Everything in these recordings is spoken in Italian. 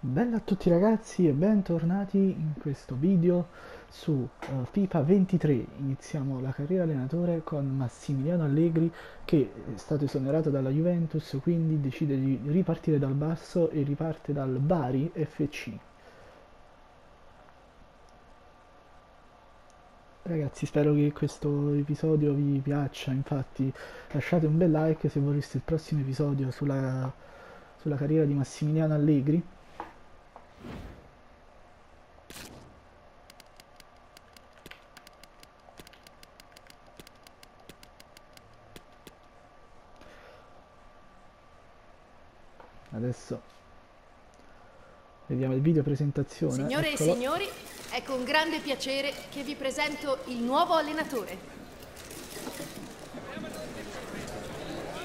Bella a tutti ragazzi e bentornati in questo video su uh, FIFA 23. Iniziamo la carriera allenatore con Massimiliano Allegri che è stato esonerato dalla Juventus, quindi decide di ripartire dal basso e riparte dal Bari FC. Ragazzi spero che questo episodio vi piaccia, infatti lasciate un bel like se vorreste il prossimo episodio sulla, sulla carriera di Massimiliano Allegri Adesso vediamo il video presentazione. Signore Eccolo. e signori, è con grande piacere che vi presento il nuovo allenatore.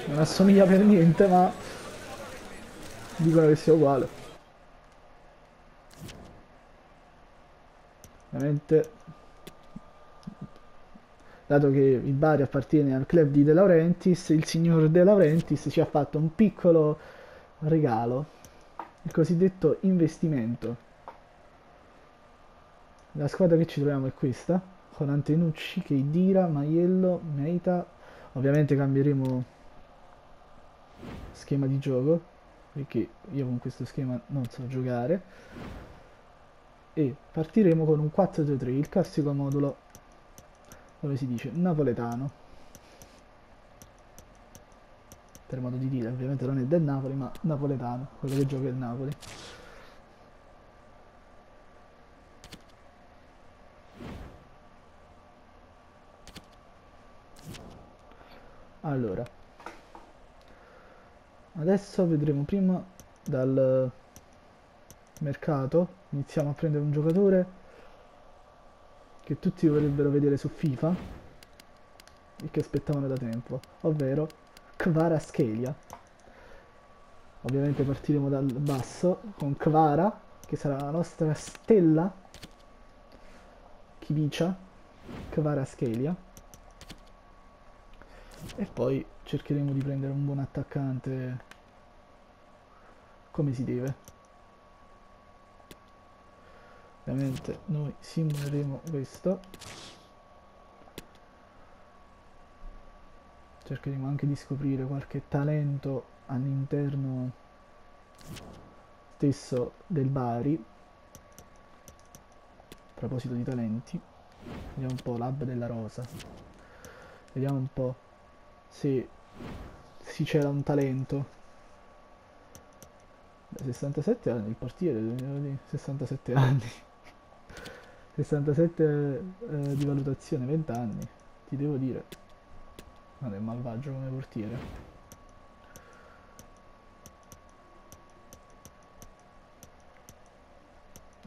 Non assomiglia per niente, ma dicono che sia uguale. Ovviamente, dato che il Bari appartiene al club di De Laurentiis, il signor De Laurentiis ci ha fatto un piccolo regalo, il cosiddetto investimento. La squadra che ci troviamo è questa, con Antenucci, Keidira, Maiello, Meita. Ovviamente cambieremo schema di gioco, perché io con questo schema non so giocare. E partiremo con un 4-3-3, il classico modulo, come si dice, napoletano per modo di dire, ovviamente non è del Napoli, ma napoletano, quello che gioca il Napoli. Allora, adesso vedremo prima dal mercato, iniziamo a prendere un giocatore che tutti vorrebbero vedere su FIFA e che aspettavano da tempo, ovvero Kvara Schelia. Ovviamente partiremo dal basso con Kvara, che sarà la nostra stella. Kivicia, Kvara Schelia. E poi cercheremo di prendere un buon attaccante come si deve. Ovviamente noi simuleremo questo. cercheremo anche di scoprire qualche talento all'interno stesso del Bari. A proposito di talenti vediamo un po' l'hub della rosa. Vediamo un po' se si c'era un talento. 67 anni il portiere 67 anni 67 eh, di valutazione 20 anni ti devo dire Guarda, è malvagio come portiere.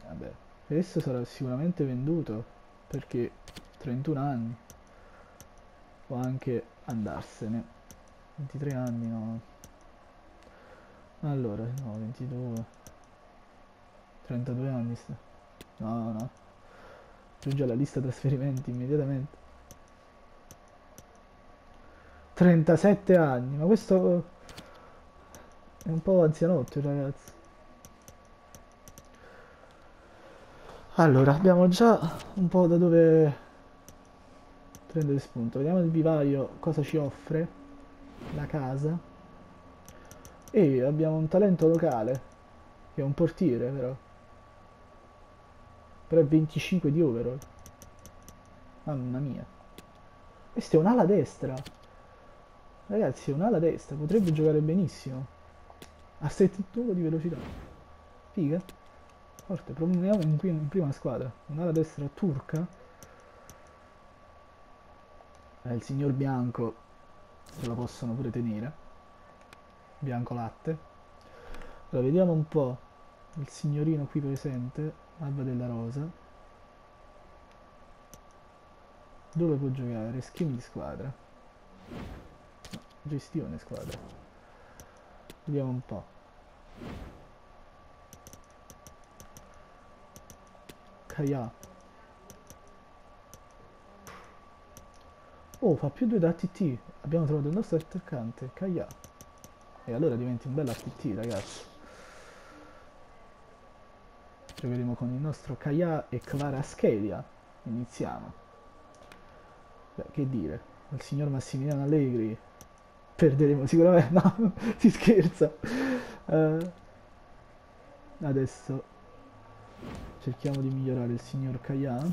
Vabbè, questo sarà sicuramente venduto perché 31 anni. Può anche andarsene. 23 anni no. Allora, no, 22. 32 anni sta. No, no. Giunge alla lista trasferimenti immediatamente. 37 anni, ma questo è un po' anzianotto ragazzi. Allora, abbiamo già un po' da dove prendere spunto. Vediamo il vivaio cosa ci offre la casa. E abbiamo un talento locale, che è un portiere però. Però è 25 di overall. Mamma mia. Questa è un'ala destra. Ragazzi, è un'ala destra, potrebbe giocare benissimo. A 71 di velocità. Figa. Forte, promuoviamo in, in prima squadra. Un'ala destra turca. Eh, il signor Bianco ce lo possono pure tenere. Bianco latte. Allora, vediamo un po' il signorino qui presente, Alba della Rosa. Dove può giocare? Schemi di squadra. Gestione squadra. Vediamo un po' Kaya oh fa più 2 da ATT abbiamo trovato il nostro attaccante Kaya e allora diventi un bel ATT ragazzi Giocheremo con il nostro Kaya e Schedia. Iniziamo. Beh, che dire, il signor Massimiliano Allegri perderemo sicuramente. No, si scherza. Uh, adesso cerchiamo di migliorare il signor Kaya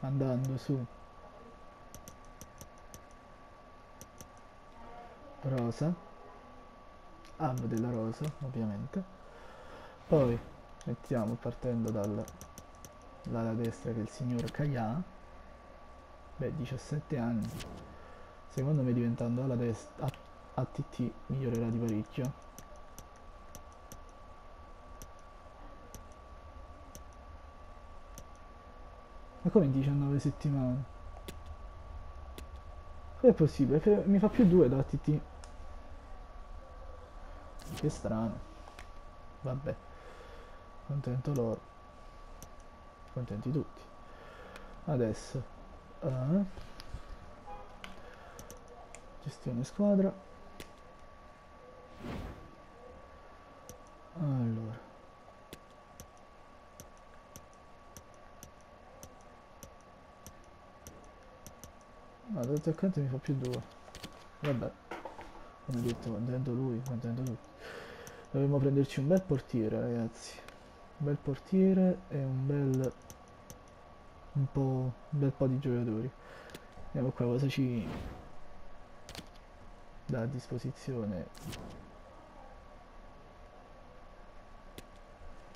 andando su rosa hub della rosa ovviamente poi mettiamo partendo dall'ala destra che è il signor Kaya beh 17 anni secondo me diventando ala destra ATT migliorerà di parecchio ma come in 19 settimane? Come è possibile? Mi fa più 2 da ATT che strano. Vabbè. Contento loro. Contenti tutti. Adesso. Uh, gestione squadra. Allora. Ma ah, l'attaccante mi fa più due. Vabbè. Come detto, contento lui, contento tutti. Dovremmo prenderci un bel portiere, ragazzi. Un bel portiere e un bel... Un po'... Un bel po' di giocatori. Vediamo qua cosa ci... dà a disposizione.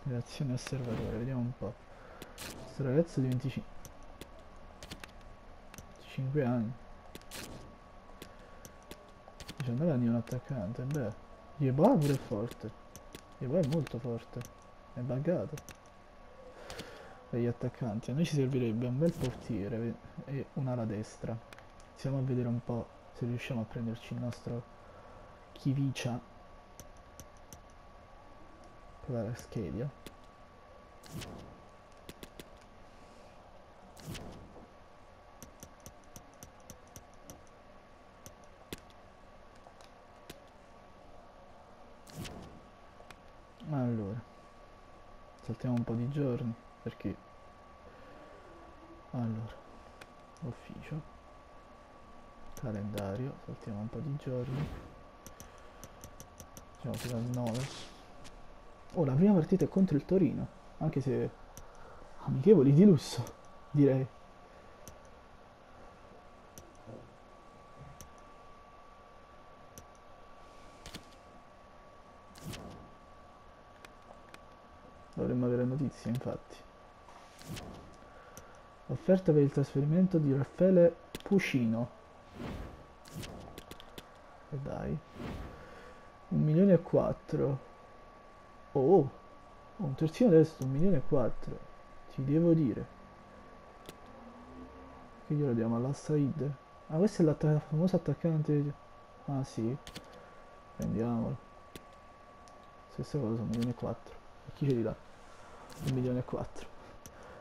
Reazione osservatore, vediamo un po'. Questo ragazzo di 25... 25 anni. 19 anni un attaccante, beh. Yeboah pure è forte. Yeboah è molto forte. È buggato. Per gli attaccanti. A noi ci servirebbe un bel portiere e un'ala destra. Iniziamo a vedere un po' se riusciamo a prenderci il nostro Kivicia. Con la schedia. Saltiamo un po' di giorni perché allora ufficio calendario saltiamo un po' di giorni facciamo fino al 9 oh la prima partita è contro il Torino anche se amichevoli di lusso direi Dovremmo avere notizie, infatti. Offerta per il trasferimento di Raffaele Pucino. E dai. Un milione e quattro. Oh, un terzino destro, un milione e quattro. Ti devo dire. Che glielo diamo alla Said? Ah, questo è il famoso attaccante. Ah, sì. Prendiamolo. Stessa cosa, un milione e quattro. E chi ce li dà? 1 milione e 4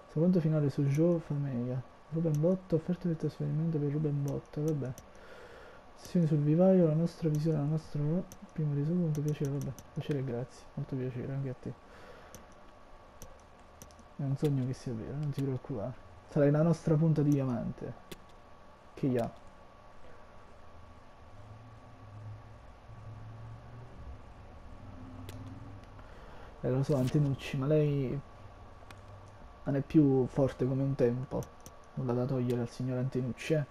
secondo finale su Joe Fameia Ruben Botto offerta del trasferimento per Ruben Botto vabbè. Sessione sul vivaio la nostra visione la nostra primo risultato piacere vabbè. Piacere grazie molto piacere anche a te. È un sogno che sia vero non ti preoccupare. Sarai la nostra punta di diamante. Che ha Eh, lo so, Antenucci, ma lei non è più forte come un tempo. Nulla da togliere al signor Antenucci, eh.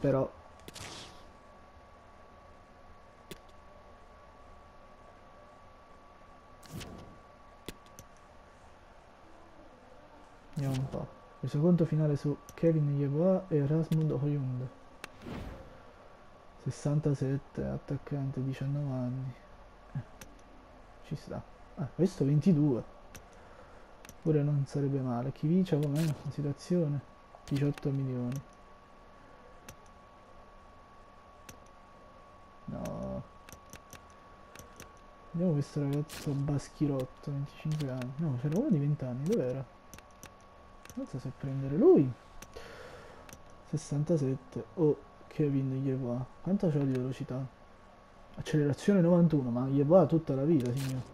Però... Vediamo un po'. Il secondo finale su Kevin Yeboah e Rasmund Hoyund. 67, attaccante, 19 anni. Ci sta. Ah, questo 22. Pure non sarebbe male. Chi vince com'è la situazione? 18 milioni. No. Vediamo questo ragazzo Baschirotto, 25 anni. No, c'era uno di 20 anni, dov'era? Non so se prendere lui. 67. Oh, Kevin Yevoa. Quanto c'ha di velocità? Accelerazione 91, ma gli va tutta la vita, signore.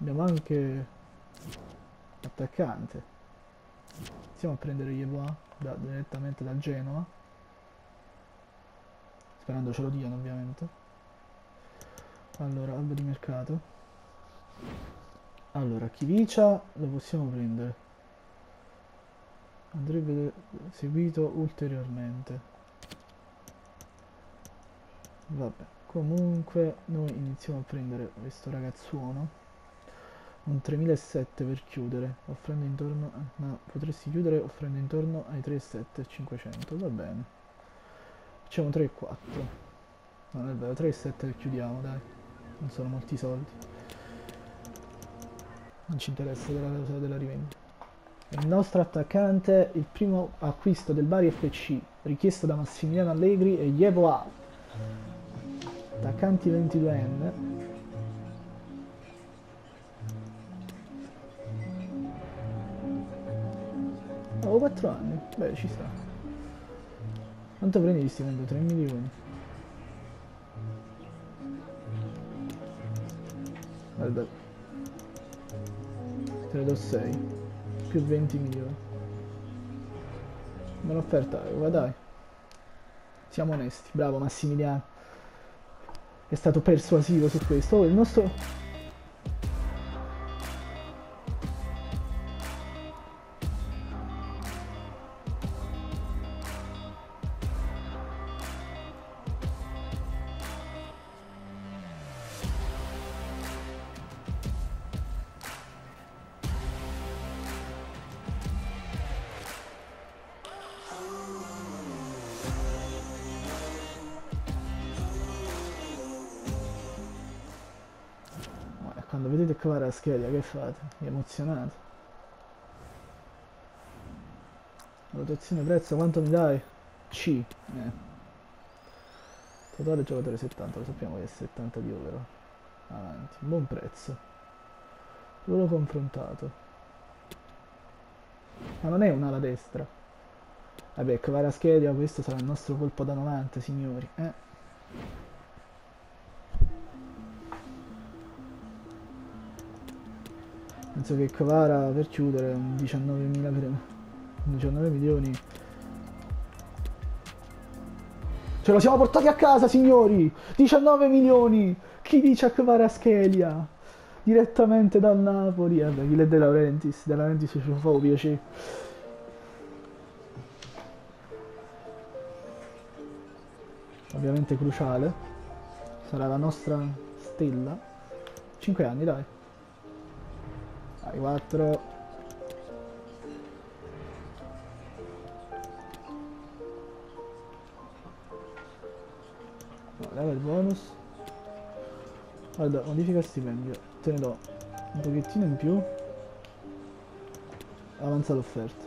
abbiamo anche attaccante. Iniziamo a prendere Yeboah da, direttamente dal Genoa. Sperando ce lo diano ovviamente. Allora, albo di mercato. Allora, Kivicia lo possiamo prendere. Andrebbe seguito ulteriormente. Vabbè, comunque noi iniziamo a prendere questo ragazzuono. Un 3007 per chiudere, offrendo intorno... No, potresti chiudere offrendo intorno ai 3,7 e 500, va bene. Facciamo 3,4. Non è vero, 3,7 e chiudiamo, dai. Non sono molti soldi. Non ci interessa della cosa della rivendita. Il nostro attaccante, il primo acquisto del Bari FC, richiesto da Massimiliano Allegri e Yevo A. Attaccanti 22enne. Avevo 4 anni, beh ci sta. Quanto prendi di stipendio? 3 milioni. Guarda. Credo 6. Più 20 milioni. Me l'offerta, va dai. Siamo onesti. Bravo Massimiliano. È stato persuasivo su questo. Il nostro scheda che fate? Vi emozionate? Valutazione prezzo, quanto mi dai? C. Eh. Totale giocatore 70, lo sappiamo che è 70 di overo. Avanti, buon prezzo. Ruolo confrontato. Ma non è un'ala destra. Vabbè, cavare a scheda, questo sarà il nostro colpo da 90, signori. Eh. Penso che Cavara per chiudere un 19.000 per 19 milioni. Ce lo siamo portati a casa signori! 19 milioni! Chi dice a Cavara Schelia? Direttamente dal Napoli. Vabbè chi è De Laurentiis? De Laurentiis ci fa un piacere ovviamente cruciale. Sarà la nostra stella. 5 anni dai, 4. No, level bonus. Guarda, modifica stipendio. Te ne do un pochettino in più. Avanza l'offerta.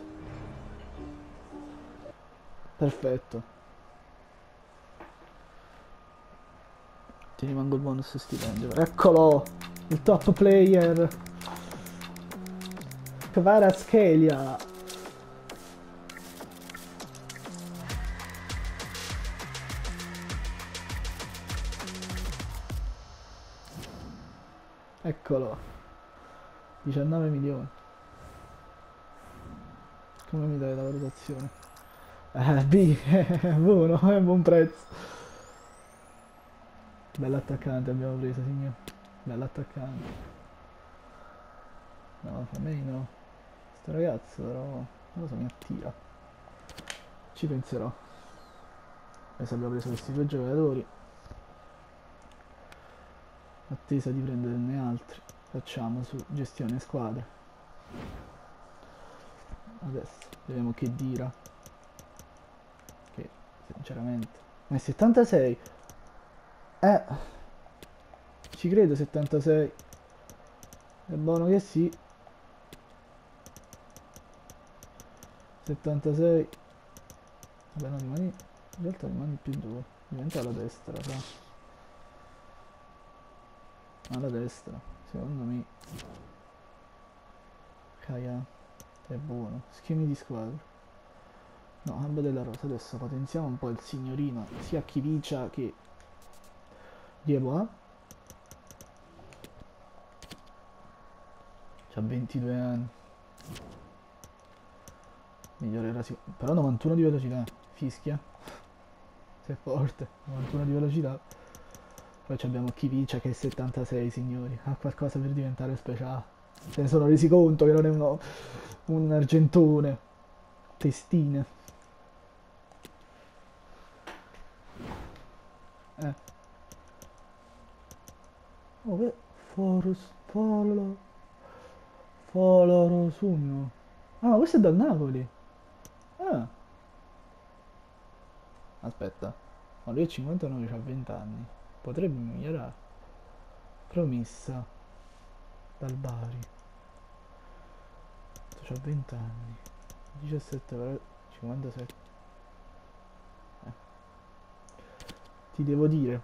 Perfetto. Ti rimango il bonus stipendio. Eccolo! Il top player! Kvaraschelia. Eccolo. 19 milioni. Come mi dai la valutazione? Eh, B, buono, è un buon prezzo. Bell'attaccante abbiamo preso, signor. Bell'attaccante. No, fa me no. Ragazzo però, non lo so, mi attira. Ci penserò. Adesso abbiamo preso questi due giocatori. Attesa di prenderne altri. Facciamo su gestione squadra. Adesso vediamo che dira. Che sinceramente. Ma è 76. Eh. Ci credo 76. È buono che sì. 76 vabbè no rimani in realtà rimani più 2 diventa alla destra sa. Alla destra secondo me. Kaya è buono. Schemi di squadra. No alba della rosa adesso potenziamo un po' il signorino sia Kivicia che Dieboa C'ha 22 anni. Migliorerà sicuramente. Però 91 di velocità. Fischia. Sei forte. 91 di velocità. Poi abbiamo Kivicia che è 76 signori. Ha qualcosa per diventare speciale. Se ne sono resi conto che non è uno, un argentone. Testine. Eh. Beh, Forus, Folo, Folo Rosugno. Ah, ma questo è dal Napoli. Ah. Aspetta. Ma lui è 59, ha 20 anni. Potrebbe migliorare. Promessa. Dal Bari. C'ha 20 anni. 17 però 57. Eh. Ti devo dire.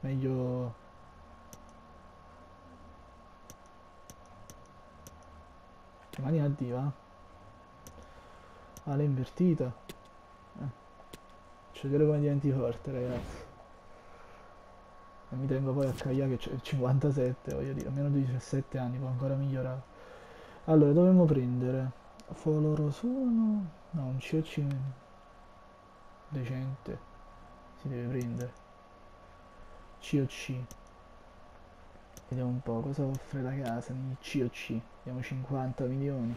Meglio... Mani a diva. Ala invertita. Eh. Faccio vedere come diventi forte ragazzi. E mi tengo poi a Kaia che c'è 57, voglio dire, almeno di 17 anni, può ancora migliorare. Allora, dovremmo prendere Folorosuno, no, un COC decente, si deve prendere. COC. Vediamo un po' cosa offre la casa di COC. Abbiamo 50 milioni.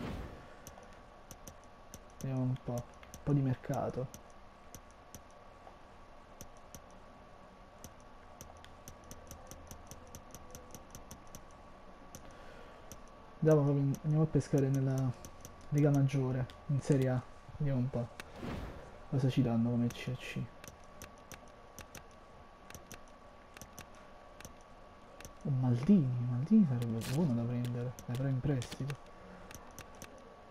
Vediamo un po'. Un po' di mercato. Andiamo, andiamo a pescare nella Lega Maggiore, in Serie A. Vediamo un po' cosa ci danno come. Un Maldini, Maldini sarebbe buono da prendere, l'avrà in prestito.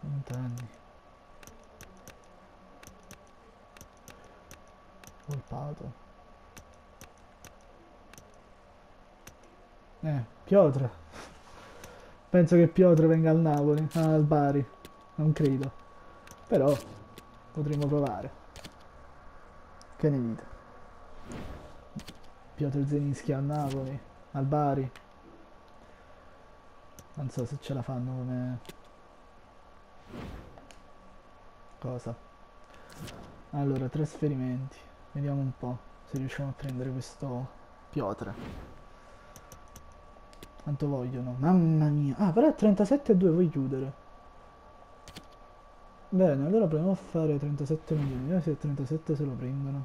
20 anni. Colpato. Eh, Piotr. Penso che Piotr venga al Napoli, al Bari. Non credo. Però potremmo provare. Che ne dite? Piotr Zeninski al Napoli, al Bari. Non so se ce la fanno come... Cosa? Allora, trasferimenti. Vediamo un po' se riusciamo a prendere questo Piotr. Quanto vogliono? Mamma mia. Ah, però a 37 e 2 vuoi chiudere. Bene, allora proviamo a fare 37 milioni. Vediamo se a 37 se lo prendono.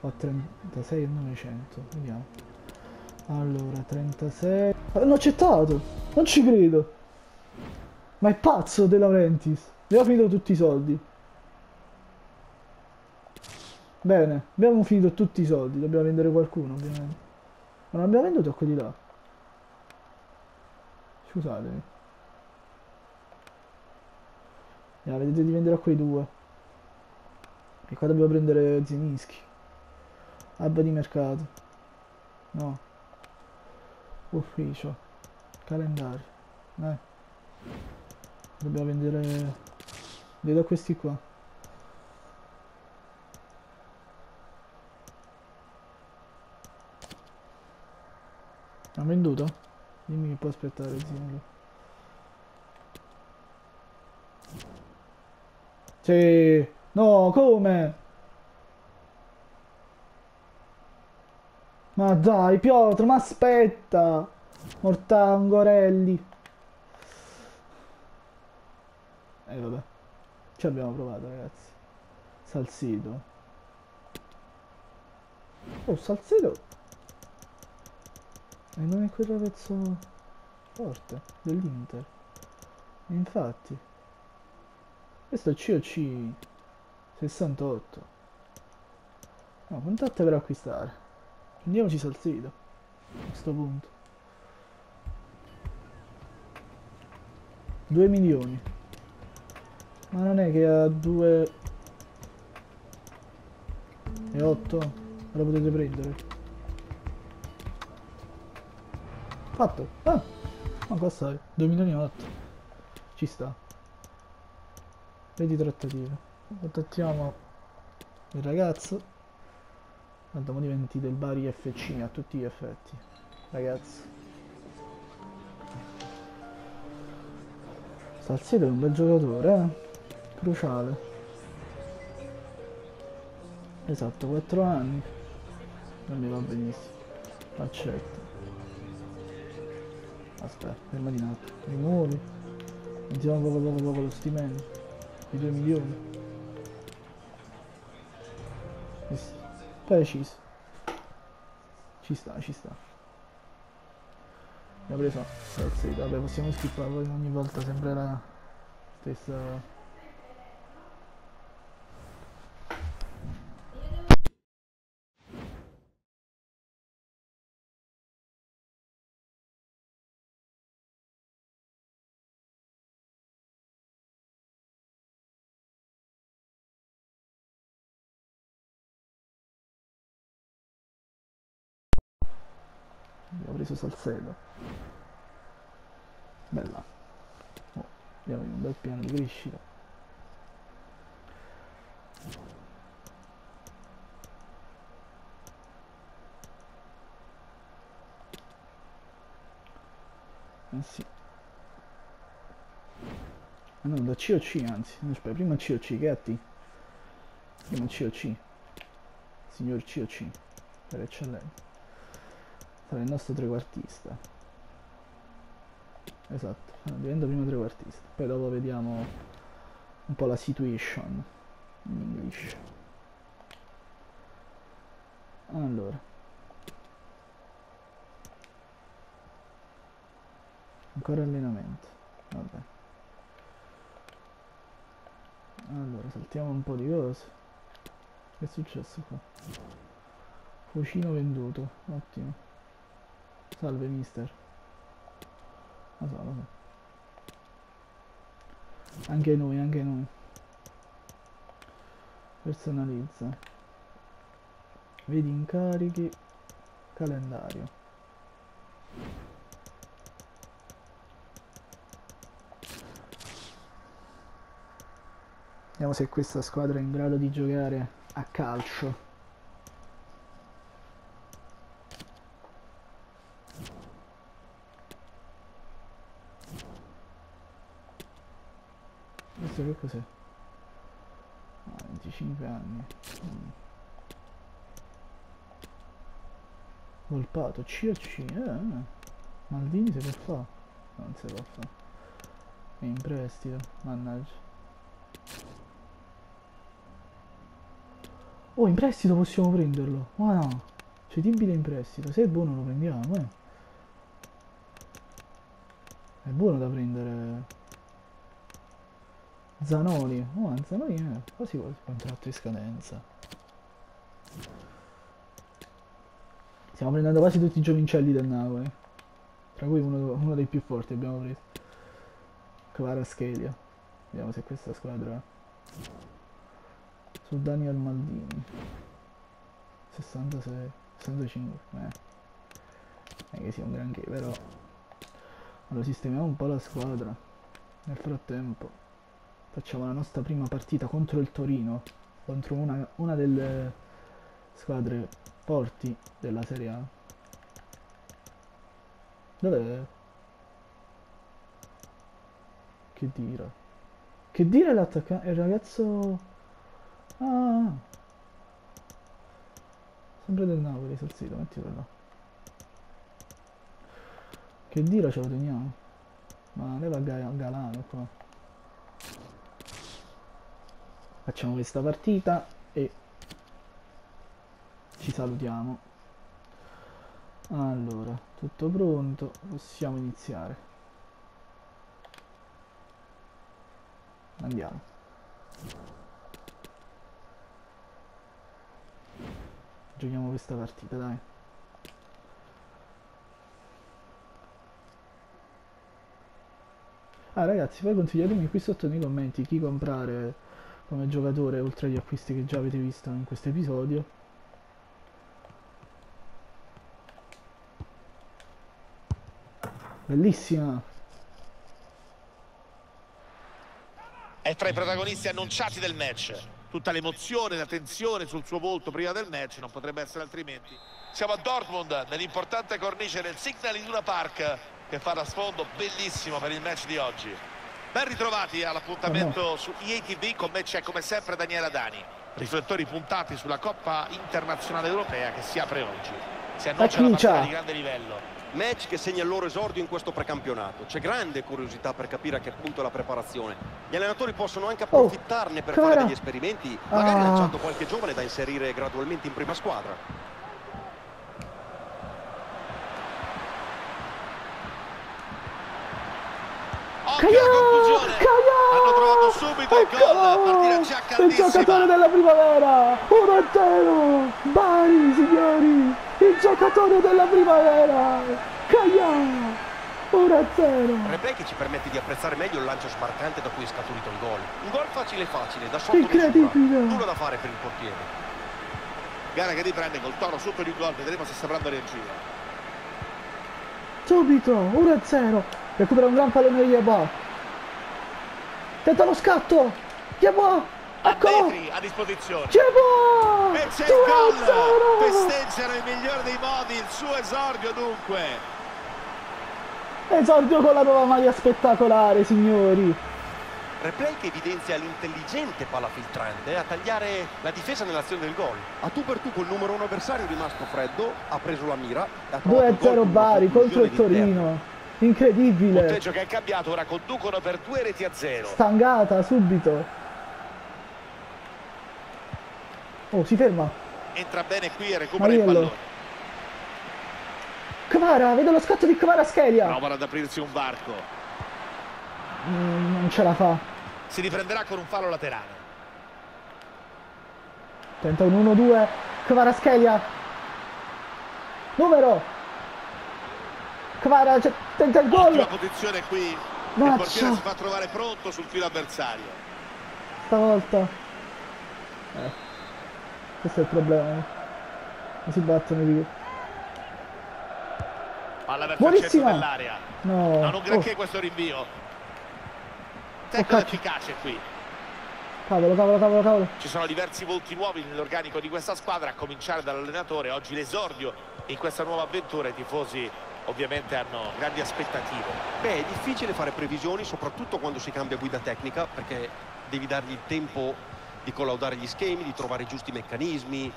O a 36 e 900. Vediamo. Allora, 36... Hanno accettato! Non ci credo! Ma è pazzo De Laurentiis! Abbiamo finito tutti i soldi. Bene, abbiamo finito tutti i soldi. Dobbiamo vendere qualcuno, ovviamente. Ma non abbiamo venduto a quelli là. Scusatemi. Ya, vedete di vendere a quei due. E qua dobbiamo prendere Zinischi. Abba di mercato. No. Ufficio. Calendario. Dai. Dobbiamo vendere... Vedo questi qua. Ha venduto? Dimmi che può aspettare, Zinghi. Sì. No, come? Ma dai, Piotr, ma aspetta! Mortangorelli. E eh, vabbè. Ci abbiamo provato, ragazzi. Salsito. Oh, Salsito e non è quel ragazzo forte dell'Inter. Infatti. Questo è COC 68. No, puntate per acquistare. Prendiamoci Salsito. A questo punto. 2 milioni. Ma non è che a 2 e 8 lo potete prendere. Fatto. Ah, ma assai. 2 milioni e 8. Ci sta. Vedi trattative. Contattiamo il ragazzo. Tanto mo diventi del Bari FC a tutti gli effetti. Ragazzi. Salsito è un bel giocatore, eh? Cruciale. Esatto, 4 anni. Non mi va benissimo. Accetto. Aspetta, prima di un attimo. Rimuovi. Mettiamo poco poco poco lo stimento. I 2 milioni. Visto. Preciso. Ci sta, ci sta. Ha preso. Sì, vabbè, possiamo skippare ogni volta sempre la stessa. Abbiamo preso Salcedo bella. Oh, abbiamo un bel piano di crescita. Eh sì. Ah, no da C o C anzi. Aspetta prima C o C che è prima C o C. Signor C o C. Per eccellenza sarà il nostro trequartista. Esatto diventa prima trequartista. Poi dopo vediamo un po' la situation in English. Allora. Ancora allenamento. Vabbè. Allora saltiamo un po' di cose. Che è successo qua? Fucino venduto ottimo Salve mister. Lo so, lo so. Anche noi, anche noi. Personalizza. Vedi incarichi. Calendario. Vediamo se questa squadra è in grado di giocare a calcio. Questo che cos'è? Ah, 25 anni. Mm. Volpato, C o C? Eh. Maldini si può fare? Non si può fare. In prestito, mannaggia. Oh, in prestito possiamo prenderlo. Ma no. C'è Tibile in prestito. Se è buono lo prendiamo, eh. È buono da prendere Zanoli, oh Zanoli è quasi quasi contratto di scadenza. Stiamo prendendo quasi tutti i giovincelli del Napoli. Tra cui uno, uno dei più forti abbiamo preso. Clara Schelia. Vediamo se questa squadra su Daniel Maldini 66 65 eh. non è che sia un granché però allora sistemiamo un po' la squadra nel frattempo facciamo la nostra prima partita contro il Torino, contro una, una delle squadre forti della Serie A. Dov'è? Che dire? Che dire l'attaccante? Il ragazzo... Ah! Sempre del Napoli, sul sito, mettilo là. Che dire ce lo teniamo? Ma leva Galano qua. Facciamo questa partita e ci salutiamo. Allora tutto pronto possiamo iniziare. Andiamo. Giochiamo questa partita dai. Ah ragazzi poi consigliatemi qui sotto nei commenti chi comprare come giocatore oltre agli acquisti che già avete visto in questo episodio. Bellissima. È tra i protagonisti annunciati del match. Tutta l'emozione, la tensione sul suo volto prima del match non potrebbe essere altrimenti. Siamo a Dortmund nell'importante cornice del Signal Iduna Park che fa da sfondo bellissimo per il match di oggi Ben ritrovati Oh, all'appuntamento su EATV, con me c'è come sempre Daniela Dani. Riflettori puntati sulla Coppa Internazionale Europea che si apre oggi. Si annuncia una partita di grande livello. Match che segna il loro esordio in questo precampionato. C'è grande curiosità per capire a che punto è la preparazione. Gli allenatori possono anche approfittarne per fare degli esperimenti, magari Oh, Ah. lanciando qualche giovane da inserire gradualmente in prima squadra. Occhio Caglià! conclusione! Caglià! Hanno trovato subito il gol, partita già Il giocatore della primavera 1-0 Bari signori il giocatore della primavera Caglià 1-0 Replay che ci permette di apprezzare meglio il lancio sbarcante da cui è scaturito il gol. Un gol facile facile, da sotto Incredibile. misura. Nulla da fare per il portiere. Gara che riprende col toro sotto di gol, vedremo se sapranno reagire. subito 1-0 recupera un gran pallone di Yabà tenta lo scatto Yabà A eccolo a disposizione. Yabà E c'è il gol! 2-0 Festeggiano il migliore dei modi il suo esordio dunque. esordio con la nuova maglia spettacolare signori Replay che evidenzia l'intelligente palla filtrante a tagliare la difesa nell'azione del gol. A tu per tu col numero uno avversario è rimasto freddo, ha preso la mira. e ha trovato il gol 2-0 con una Bari contro il Torino incredibile Punteggio che è cambiato, ora conducono per due reti a zero. stangata subito oh si ferma Entra bene qui e recupera il Mariello. pallone. Kvara vedo lo scatto di Kvara Schelia Provano ad aprirsi un varco. Mm, non ce la fa Si riprenderà con un fallo laterale. tenta un 1-2 Kvara Schelia numero Kvara tenta il gol posizione qui. Il Mazza. portiere si fa trovare pronto sul filo avversario. stavolta eh. questo è il problema non si battono i rigori Palla verso il Buonissima. dell'area. no Non granché Oh, questo rinvio. Oh, Tecla cacchio. efficace qui. cavolo cavolo cavolo cavolo Ci sono diversi volti nuovi nell'organico di questa squadra, a cominciare dall'allenatore. Oggi l'esordio in questa nuova avventura. I tifosi ovviamente hanno grandi aspettative. Beh, è difficile fare previsioni, soprattutto quando si cambia guida tecnica, perché devi dargli il tempo di collaudare gli schemi, di trovare i giusti meccanismi.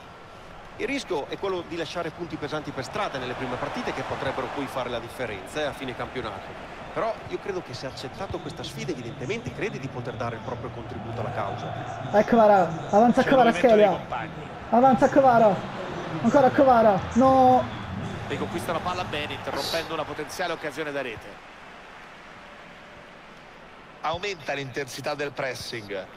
Il rischio è quello di lasciare punti pesanti per strada nelle prime partite che potrebbero poi fare la differenza eh, a fine campionato. Però io credo che se ha accettato questa sfida evidentemente crede di poter dare il proprio contributo alla causa. eh Kvara avanza dei Schelia avanza Kvara ancora Kvara no Riconquista la palla bene, interrompendo una potenziale occasione da rete. Aumenta l'intensità del pressing.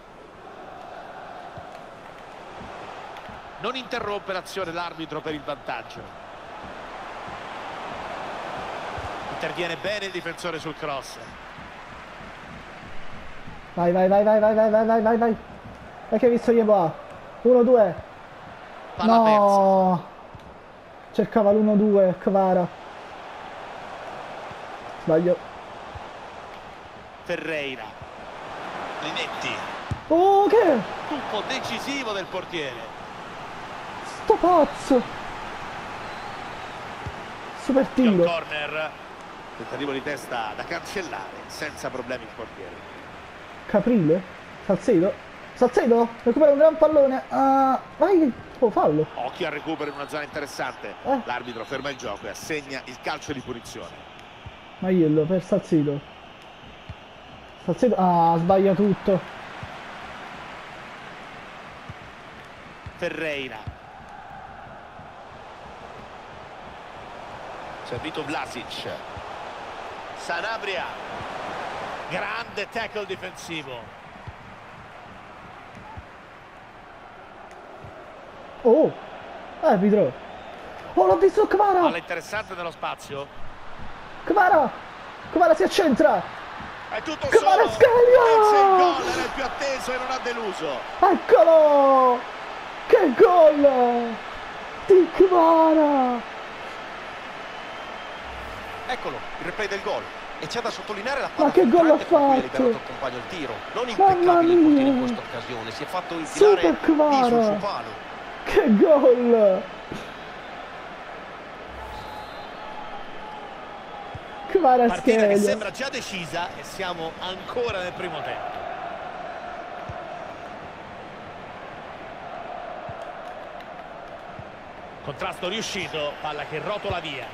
Non interrompe l'azione l'arbitro per il vantaggio. Interviene bene il difensore sul cross. Vai, vai, vai, vai, vai, vai, vai, vai, vai, vai. Vai che hai visto Yeboah. 1-2. Palla persa. Cercava l'1-2, Kvara. Sbaglio. Ferreira. Linetti. Oh, che? Tuffo decisivo del portiere. Sto pazzo. Super tiro. corner. Tentativo di testa da cancellare senza problemi il portiere. Caprile. Salcedo. Salcedo. Recupera un gran pallone. Ah, vai. Oh, fallo. Occhio al recupero in una zona interessante. Eh. L'arbitro ferma il gioco e assegna il calcio di punizione. Maiello per Salcedo. Salcedo. Ah, sbaglia tutto. Ferreira. Servito Vlasic. Sanabria. Grande tackle difensivo. Oh. Arbitro. Oh, l'ho visto Kvara. Palla interessante nello spazio. Kvara. Kvara si accentra. È tutto Che solo. C'è il gol, era il più atteso e non ha deluso. Eccolo! Che gol! Di Kvara! Eccolo, il replay del gol. E c'è da sottolineare la Ma palla che gol ha ha fatto? liberato il compagno il tiro. Non Mamma impeccabile il in mia! questa occasione, si è fatto infilare sul Kvara! suo palo. Che gol! Partita che sembra già decisa e siamo ancora nel primo tempo. Contrasto riuscito, palla che rotola via.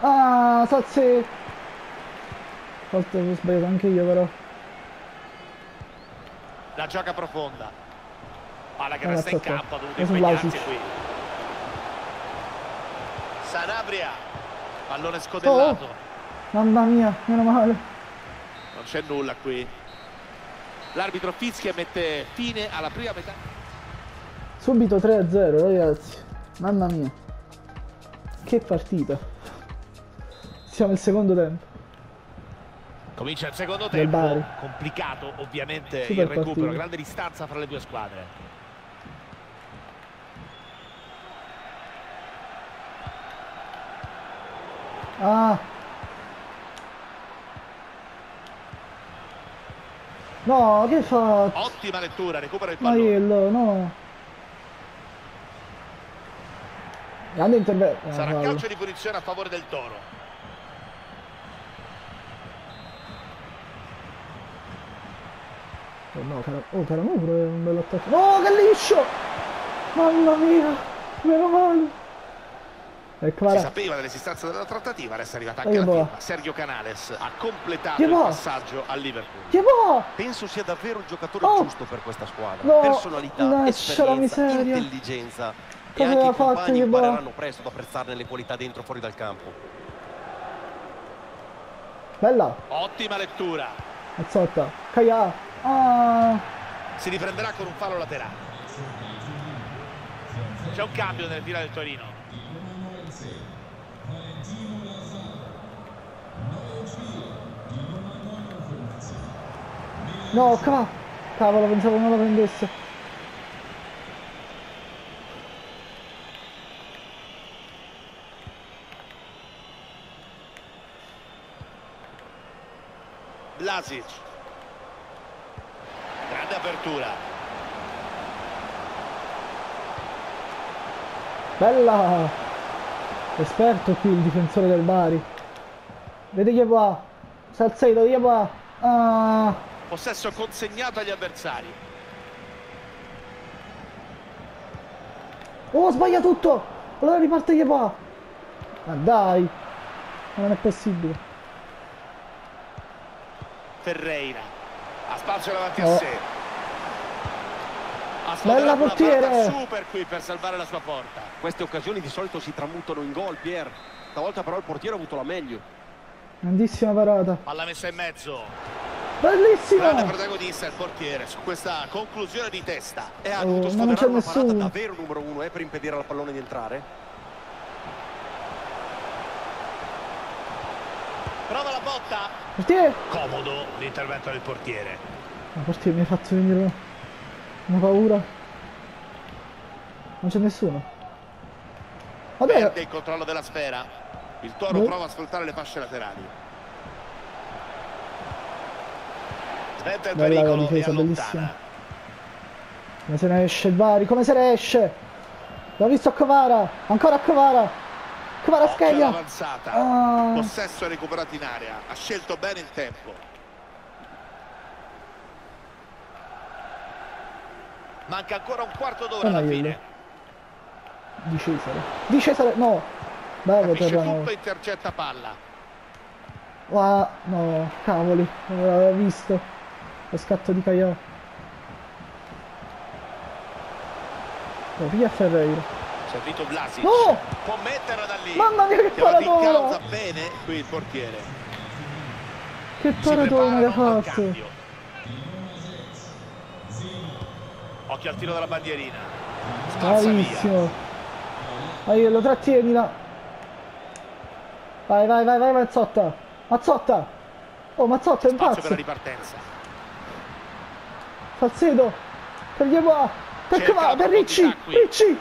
Ah, Sazzi. Forse ho sbagliato anche io però. La gioca profonda. Palla che resta in campo, ha dovuto impegnarsi qui. Sanabria. Pallone scodellato. Mamma mia, meno male. Non c'è nulla qui. L'arbitro fischia e mette fine alla prima metà. Subito 3-0 ragazzi. Mamma mia. Che partita. Siamo al secondo tempo. Comincia il secondo tempo, complicato ovviamente Super il recupero, partita. grande distanza fra le due squadre. Ah. No, che fa? Ottima lettura, recupera il pallone. Maiello, no. Grande intervento. Ah, Sarà fallo. calcio di punizione a favore del Toro. No, cara... oh, Caramuro è un bello attacco. No, che liscio! Mamma mia, meno male. E Si sapeva dell'esistenza della trattativa, resta arrivata E anche la boh. firma. Sergio Canales ha completato Che il passaggio al Liverpool. Che va? Penso sia davvero il giocatore Oh! giusto per questa squadra. No, Personalità, lascia la esperienza, intelligenza. E Cosa anche i compagni che impareranno presto ad apprezzarne le qualità dentro e fuori dal campo. Bella. Ottima lettura. Mazzotta. Caia. Ah. Si riprenderà con un fallo laterale. C'è un cambio nelle fila del Torino. No, ca... Cavolo, pensavo non la prendesse. Vlasic. Apertura. Bella! Esperto qui il difensore del Bari. Vedi che va. Salzedo, che va. Ah. Possesso consegnato agli avversari. Oh, sbaglia tutto! Allora riparte che va. Ma dai. Non è possibile. Ferreira. Ha spazio davanti a Oh. sé. Ha Bella portiere. parata super qui per salvare la sua porta. Queste occasioni di solito si tramutano in gol, Pier. Stavolta però il portiere ha avuto la meglio. Grandissima parata. Palla messa in mezzo. Bellissima! Grande protagonista il portiere su questa conclusione di testa. E ha Oh, dovuto ma non sfoderare c'è una parata nessuno. davvero numero uno eh, per impedire al pallone di entrare. Prova la botta. Portiere! Comodo l'intervento del portiere. Ma portiere mi hai fatto venire una paura. Non c'è nessuno. Vabbè, Perde il controllo della sfera. Il Toro Boh. prova a sfruttare le fasce laterali. Sventa il Bella la pericolo e difesa, allontana. bellissima. come se ne esce il Bari, come se ne esce? L'ho visto a Covara, ancora a Covara. Covara Occhio scheglia. all'avanzata. Ah. Possesso recuperato in area. Ha scelto bene il tempo. Manca ancora un quarto d'ora alla fine. Di Cesare. Di Cesare, no. Bravo Terranova. tutto intercetta palla. Ah, no, cavoli, non l'avevo visto. Lo scatto di Caio. Oh, via Ferreira. Servito Vlasic. No! Può metterla da lì. Mamma mia, che paratona! causa bene qui il portiere. Che che ha fatto. cambio. Occhio al tiro della bandierina. Spazza. Bravissimo. Aiello, trattienila. Vai, vai, vai, vai, Mazzotta. Mazzotta. Oh, Mazzotta è un Spazio per la pazzo. ripartenza. Salcedo. Per gli va. Per Ricci. Ricci.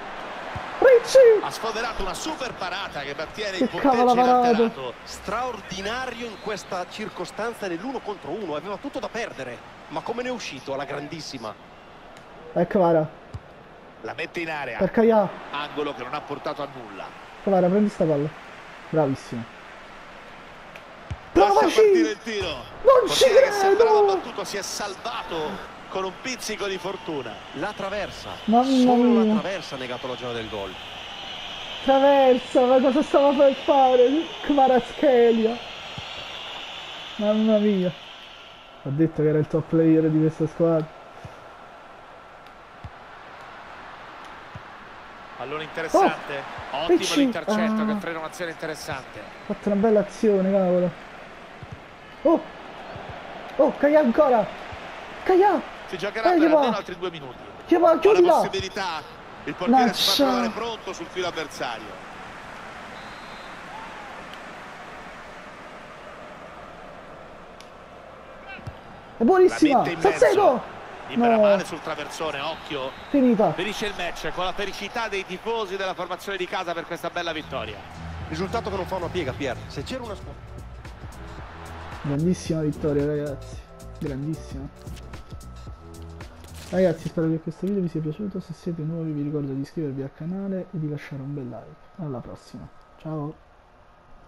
Ricci. Ha sfoderato una super parata che mantiene Che il punteggio inalterato. Straordinario in questa circostanza nell'uno contro uno. Aveva tutto da perdere. Ma come ne è uscito alla grandissima? Ecco, Vara. La mette in area. Per Caia. Angolo che non ha portato a nulla. Cavara, prendi sta palla. Bravissimo. Provaci! partire il tiro. Non ci che sembrava credo! battuto si è salvato con un pizzico di fortuna. La traversa. Mamma Solo mia. la traversa ha negato la gioia del gol. Traversa, ma cosa stava per fare? Kvaratskhelia. Mamma mia. Ho detto che era il top player di questa squadra. Pallone interessante. Ottimo PC. l'intercetto Ah. che frena un'azione interessante. Ha fatto una bella azione, cavolo. Oh! Oh, Caia ancora! Caia! Si giocherà Dai, per almeno altri due minuti. Che va, Ha la possibilità. Il portiere si fa trovare pronto sul filo avversario. È buonissima! La Libera No. male sul traversone, occhio. Finita! Finisce il match con la felicità dei tifosi della formazione di casa per questa bella vittoria. Risultato che non fa una piega, Pier. Se c'era una squadra... Grandissima vittoria, ragazzi. Grandissima. Ragazzi, spero che questo video vi sia piaciuto. Se siete nuovi vi ricordo di iscrivervi al canale e di lasciare un bel like. Alla prossima. Ciao!